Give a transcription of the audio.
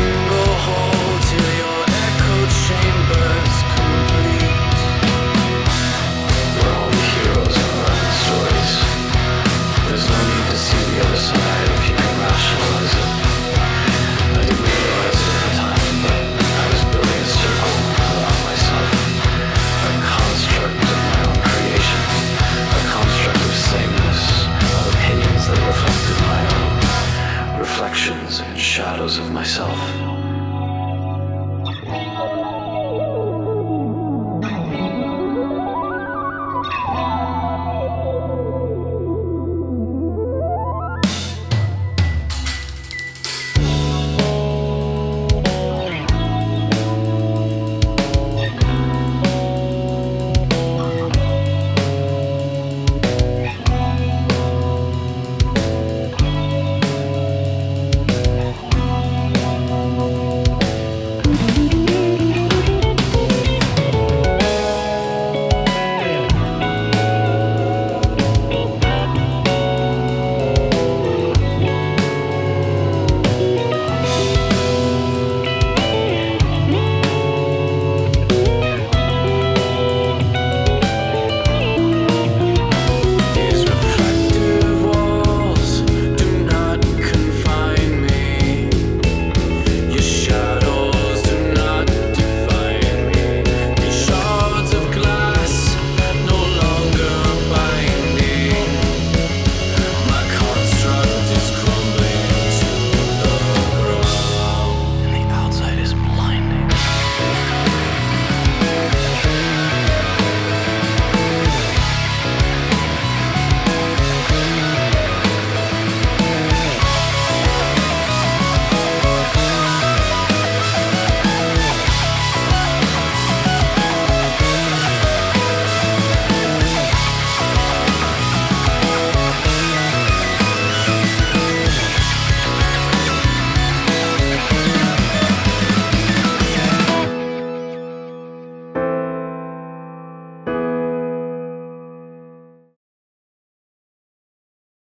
you